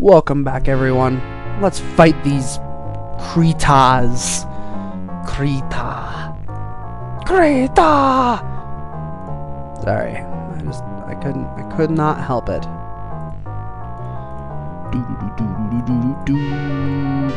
Welcome back, everyone. Let's fight these Kretas. Krita. Krita! Sorry. I just, I couldn't, I could not help it. Do do do do do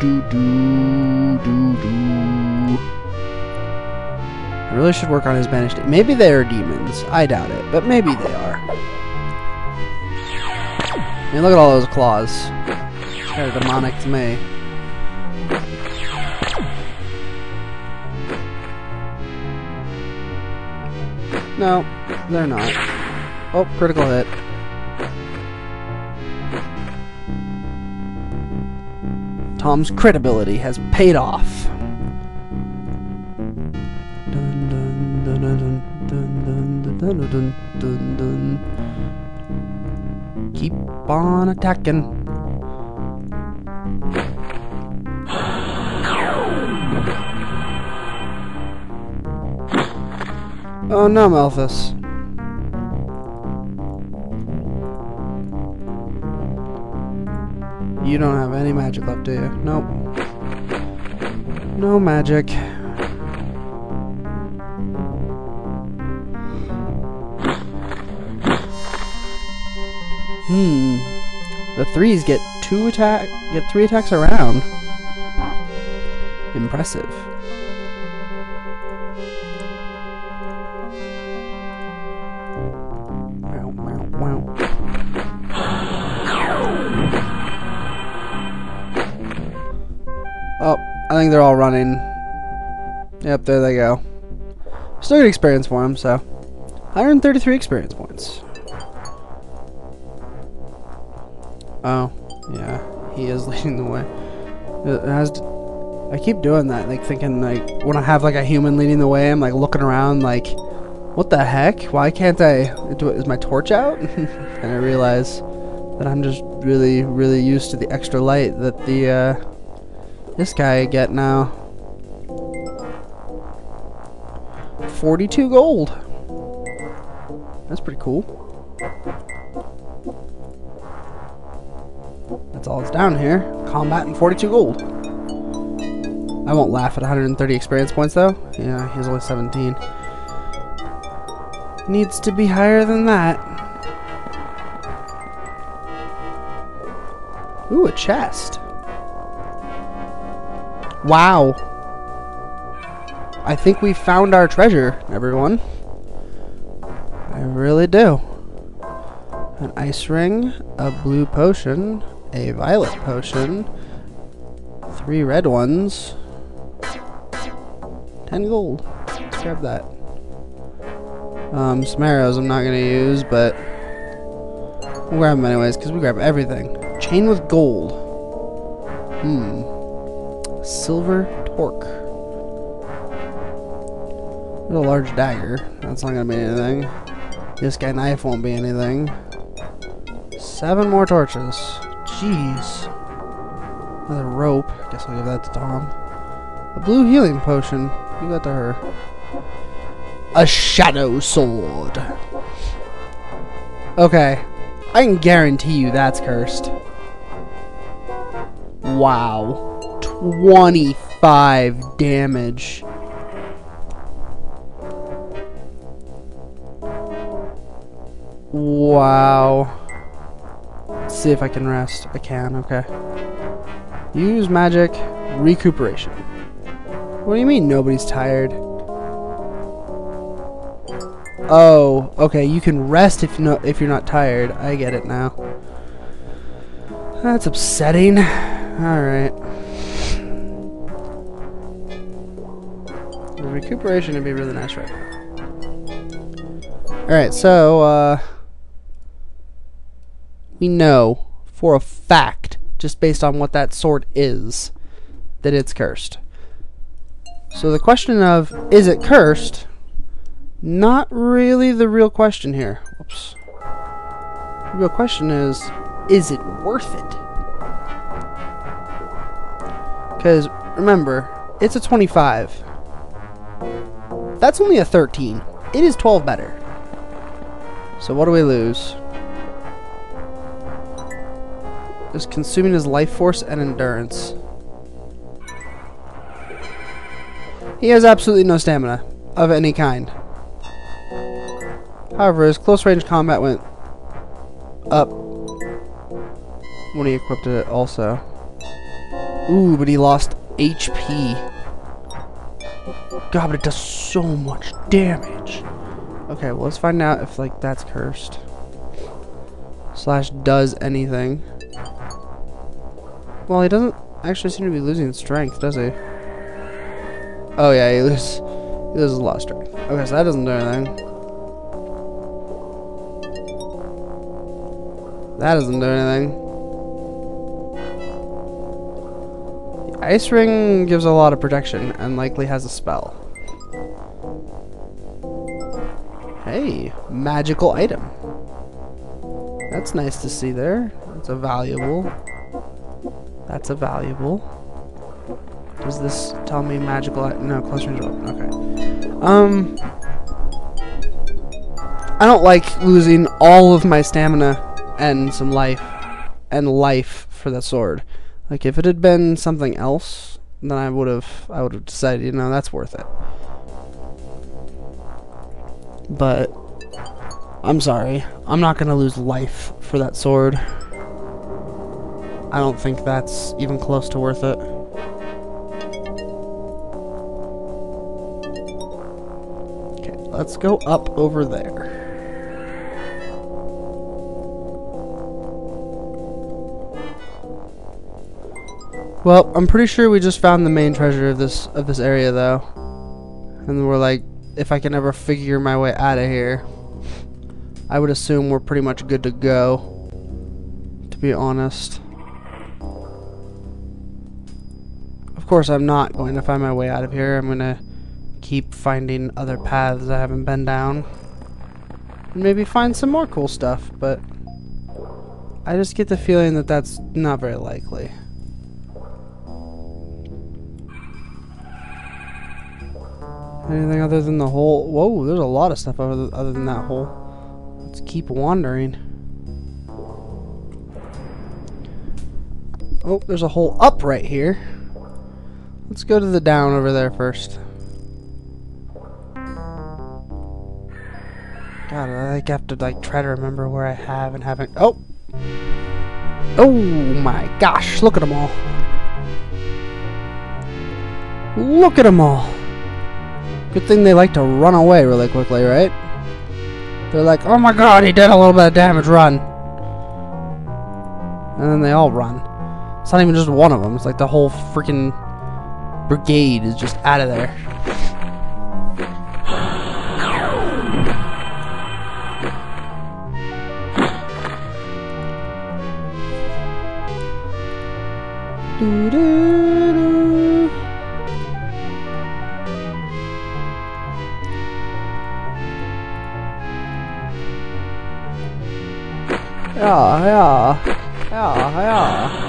do do do do. I really should work on his banished. Maybe they are demons. I doubt it, but maybe they are. I mean, look at all those claws. They're demonic to me. No, they're not. Oh, critical hit. Tom's credibility has paid off. Dun, dun, dun, Keep on attacking. Oh no, Mellthas. You don't have any magic left, do you? Nope. No magic. Hmm. The threes get two attack get three attacks around. Impressive. Oh, I think they're all running. Yep, there they go. Still good experience for them, so. 133 experience points. Oh, yeah, he is leading the way. It has. To, I keep doing that, like thinking like when I have like a human leading the way, I'm like looking around, like, what the heck? Why can't I? Do, is my torch out? and I realize that I'm just really, really used to the extra light that the uh, this guy get now. 42 gold. That's pretty cool. That's all it's down here. Combat and 42 gold. I won't laugh at 130 experience points though. Yeah, he's only 17. Needs to be higher than that. Ooh, a chest. Wow. I think we found our treasure, everyone. I really do. An ice ring, a blue potion, a violet potion, three red ones, ten gold. Let's grab that. Um, some arrows I'm not gonna use, but we'll grab them anyways because we grab everything. Chain with gold. Hmm. Silver torque. A large dagger. That's not gonna be anything. This guy knife won't be anything. Seven more torches. Jeez. Another rope. Guess I'll give that to Tom. A blue healing potion. Give that to her. A shadow sword. Okay. I can guarantee you that's cursed. Wow. 25 damage. Wow. See if I can rest. I can, okay. Use magic recuperation. What do you mean nobody's tired? Oh, okay, you can rest if no if you're not tired. I get it now. That's upsetting. Alright. The recuperation would be really nice right Alright, so, uh... We know for a fact, just based on what that sword is, that it's cursed. So the question of, is it cursed? Not really the real question here. Whoops. The real question is, is it worth it? Because, remember, it's a 25. That's only a 13. It is 12 better. So what do we lose? Is consuming his life force and endurance. He has absolutely no stamina of any kind. However, his close range combat went up when he equipped it also. Ooh, but he lost HP. God, but it does so much damage. Okay, well, let's find out if, like, that's cursed. Slash does anything. Well, he doesn't actually seem to be losing strength, does he? Oh, yeah, he loses, he loses a lot of strength. Okay, so that doesn't do anything. That doesn't do anything. The ice ring gives a lot of protection and likely has a spell. Hey, magical item. That's nice to see there. That's a valuable. That's a valuable. Does this tell me magical? No, close range. Okay. Um. I don't like losing all of my stamina and some life and life for the sword. Like if it had been something else, then I would have I would have decided, you know, that's worth it. But I'm sorry. I'm not going to lose life for that sword. I don't think that's even close to worth it. Okay, let's go up over there. Well, I'm pretty sure we just found the main treasure of this of this area though. And we're like if I can ever figure my way out of here, I would assume we're pretty much good to go. To be honest. Course, I'm not going to oh. find my way out of here. I'm going to keep finding other oh. paths I haven't been down. And maybe find some more cool stuff, but I just get the feeling that that's not very likely. Anything other than the hole? Whoa, there's a lot of stuff other, other than that hole. Let's keep wandering. Oh, there's a hole up right here. Let's go to the down over there first. God, I like have to like try to remember where I have and haven't. Oh, oh my gosh! Look at them all. Look at them all. Good thing they like to run away really quickly, right? They're like, oh my god, he did a little bit of damage, run. And then they all run. It's not even just one of them, it's like the whole freaking brigade is just out of there. Doo -doo -doo. Yeah, yeah. Yeah, yeah.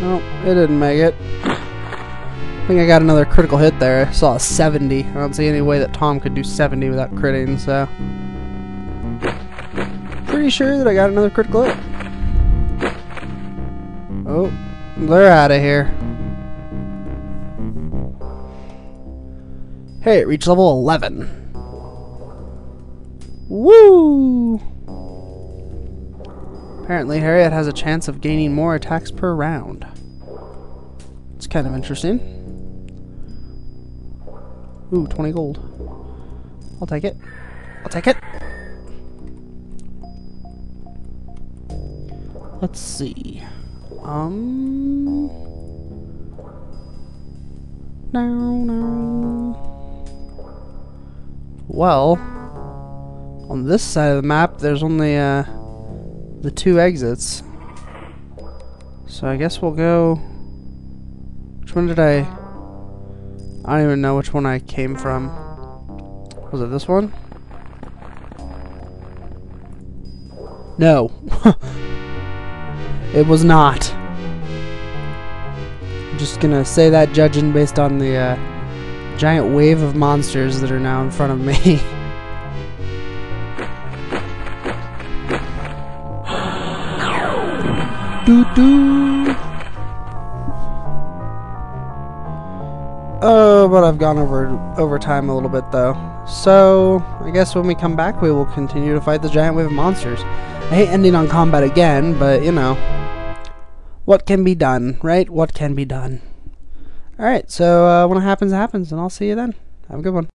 Nope, it didn't make it. I think I got another critical hit there. I saw a 70. I don't see any way that Tom could do 70 without critting, so... Pretty sure that I got another critical hit. Oh, they're out of here. Hey, it reached level 11. Woo! Apparently, Harriet has a chance of gaining more attacks per round. Kind of interesting. Ooh, 20 gold. I'll take it. I'll take it. Let's see. Um. No, no. Well, on this side of the map, there's only uh, the two exits. So I guess we'll go. Which one did I... I don't even know which one I came from. Was it this one? No. it was not. I'm just gonna say that judging based on the uh, giant wave of monsters that are now in front of me. do do. Oh, but I've gone over over time a little bit though. So I guess when we come back, we will continue to fight the giant wave of monsters. I hate ending on combat again, but you know, what can be done, right? What can be done? All right. So uh, when it happens, it happens, and I'll see you then. Have a good one.